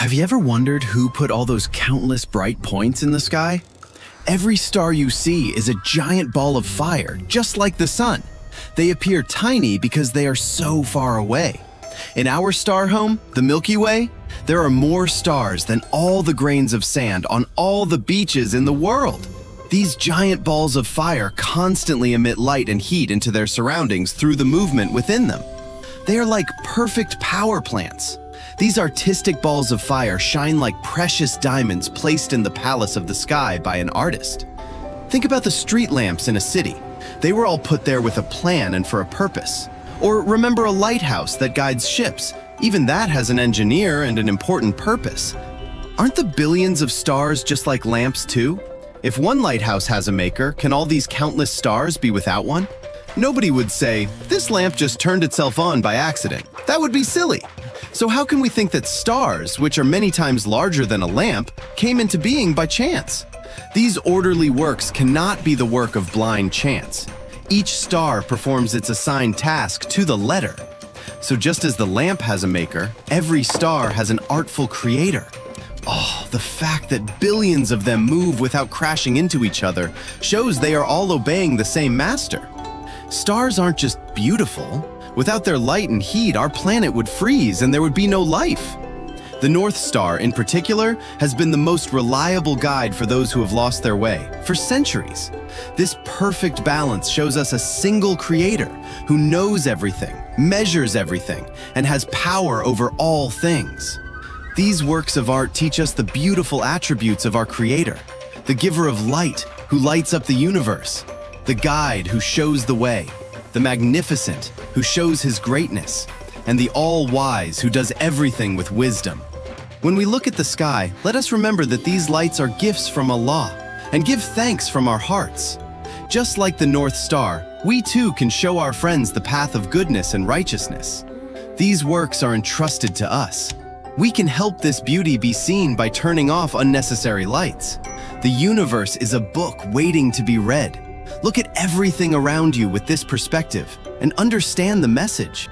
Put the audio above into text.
Have you ever wondered who put all those countless bright points in the sky? Every star you see is a giant ball of fire, just like the sun. They appear tiny because they are so far away. In our star home, the Milky Way, there are more stars than all the grains of sand on all the beaches in the world. These giant balls of fire constantly emit light and heat into their surroundings through the movement within them. They are like perfect power plants. These artistic balls of fire shine like precious diamonds placed in the palace of the sky by an artist. Think about the street lamps in a city. They were all put there with a plan and for a purpose. Or remember a lighthouse that guides ships. Even that has an engineer and an important purpose. Aren't the billions of stars just like lamps too? If one lighthouse has a maker, can all these countless stars be without one? Nobody would say, this lamp just turned itself on by accident. That would be silly. So how can we think that stars, which are many times larger than a lamp, came into being by chance? These orderly works cannot be the work of blind chance. Each star performs its assigned task to the letter. So just as the lamp has a maker, every star has an artful creator. Oh, the fact that billions of them move without crashing into each other shows they are all obeying the same master. Stars aren't just beautiful. Without their light and heat, our planet would freeze and there would be no life. The North Star, in particular, has been the most reliable guide for those who have lost their way for centuries. This perfect balance shows us a single creator who knows everything, measures everything, and has power over all things. These works of art teach us the beautiful attributes of our Creator, the giver of light who lights up the universe, the guide who shows the way, the magnificent who shows his greatness, and the all-wise who does everything with wisdom. When we look at the sky, let us remember that these lights are gifts from Allah and give thanks from our hearts. Just like the North Star, we too can show our friends the path of goodness and righteousness. These works are entrusted to us. We can help this beauty be seen by turning off unnecessary lights. The universe is a book waiting to be read. Look at everything around you with this perspective and understand the message.